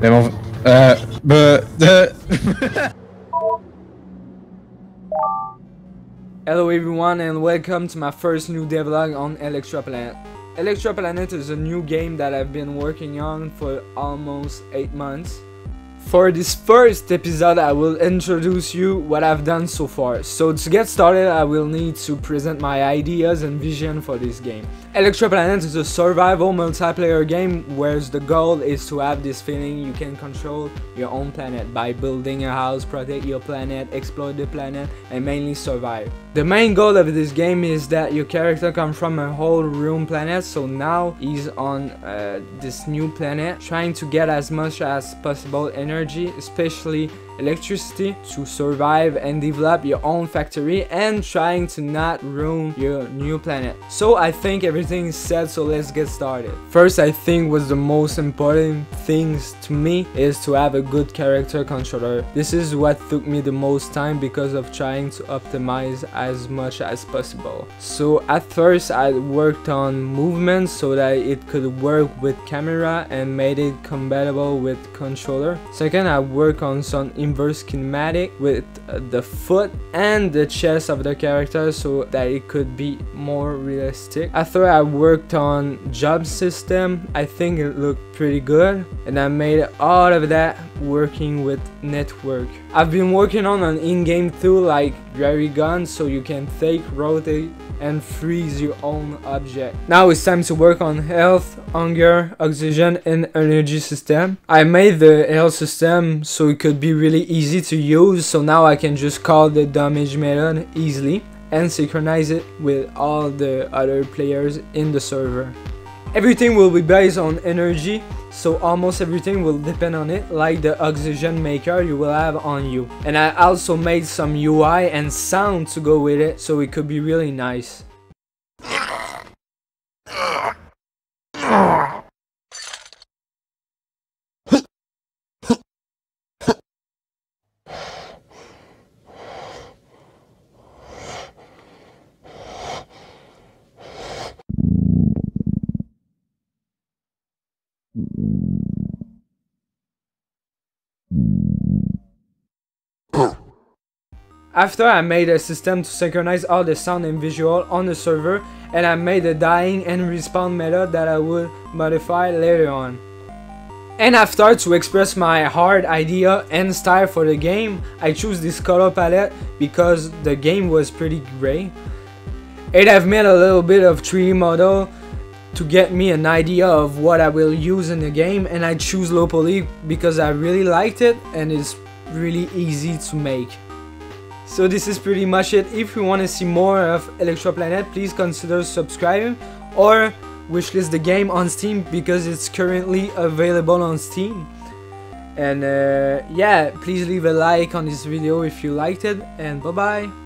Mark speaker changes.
Speaker 1: Bon... Euh... Bah... euh,
Speaker 2: Hello everyone and welcome to my first new devlog on Electra Planet. Electra Planet is a new game that I've been working on for almost 8 months. For this first episode I will introduce you what I've done so far. So to get started I will need to present my ideas and vision for this game. Electra Planet is a survival multiplayer game where the goal is to have this feeling you can control your own planet by building a house, protect your planet, explore the planet and mainly survive. The main goal of this game is that your character comes from a whole room planet so now he's on uh, this new planet trying to get as much as possible energy especially electricity to survive and develop your own factory and trying to not ruin your new planet. So I think everything is set so let's get started. First I think was the most important things to me is to have a good character controller. This is what took me the most time because of trying to optimize as much as possible. So at first I worked on movement so that it could work with camera and made it compatible with controller. Second I worked on some inverse kinematic with uh, the foot and the chest of the character so that it could be more realistic. After I worked on jump system, I think it looked pretty good and I made all of that working with network. I've been working on an in-game tool like Gravity Gun so you can take, rotate and freeze your own object. Now it's time to work on health, hunger, oxygen and energy system. I made the health system so it could be really easy to use so now I can just call the damage method easily and synchronize it with all the other players in the server. Everything will be based on energy, so almost everything will depend on it, like the oxygen maker you will have on you. And I also made some UI and sound to go with it, so it could be really nice. After I made a system to synchronize all the sound and visual on the server and I made a dying and respawn method that I would modify later on. And after to express my hard idea and style for the game, I choose this color palette because the game was pretty gray. And I've made a little bit of 3D model to get me an idea of what I will use in the game and I choose low poly because I really liked it and it's really easy to make. So this is pretty much it. If you want to see more of Electra Planet, please consider subscribing or wishlist the game on Steam because it's currently available on Steam. And uh, yeah, please leave a like on this video if you liked it and bye bye.